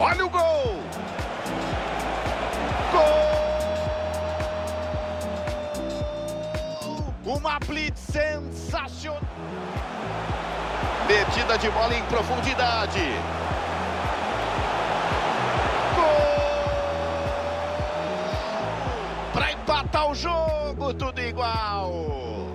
Olha o gol! Gol! Uma blitz sensacional. Metida de bola em profundidade. Gol! Para empatar o jogo, tudo igual.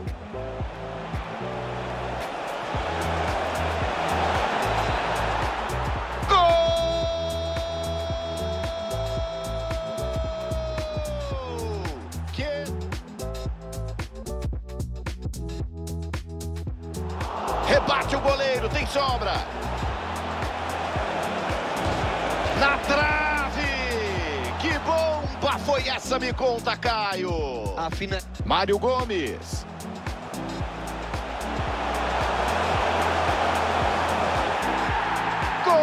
Rebate o goleiro, tem sobra. Na trave! Que bomba foi essa, me conta, Caio. A fina... Mário Gomes. Gol!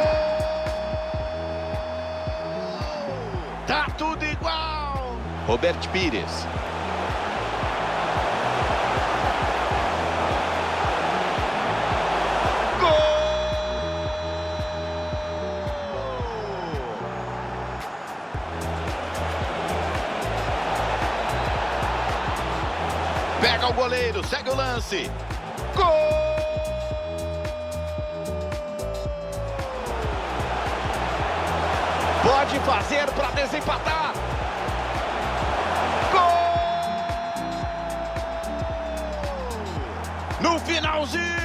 Tá tudo igual. Roberto Pires. Pega o goleiro, segue o lance. Gol! Pode fazer para desempatar. Gol! No finalzinho.